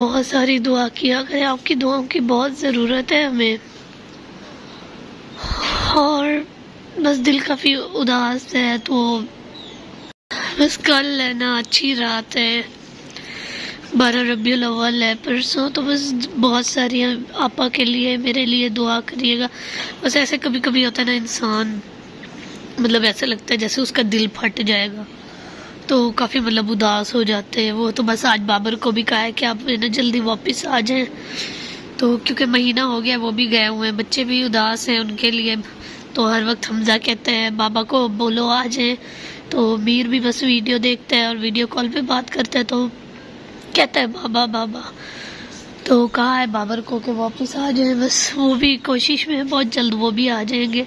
बहुत सारी दुआ किया करें। आपकी दुआओं की बहुत ज़रूरत है हमें। और बस दिल काफ़ी उदास है तो बस कल है ना अच्छी रात है। बारह रबी अव्वल है, परसों तो बस बहुत सारी आपा के लिए, मेरे लिए दुआ करिएगा। बस ऐसे कभी कभी होता है ना इंसान मतलब ऐसा लगता है जैसे उसका दिल फट जाएगा। तो काफ़ी मतलब उदास हो जाते हैं। वो तो बस आज बाबर को भी कहा है कि आप ना जल्दी वापस आ जाएँ। तो क्योंकि महीना हो गया, वो भी गए हुए हैं। बच्चे भी उदास हैं उनके लिए। तो हर वक्त हमजा कहते हैं, बाबा को बोलो, आ जाए। तो मीर भी बस वीडियो देखता है और वीडियो कॉल पे बात करता है। तो कहता है, बाबा बाबा। तो कहा है बाबर को कि वापस आ जाए। बस वो भी कोशिश में है, बहुत जल्द वो भी आ जाएँगे।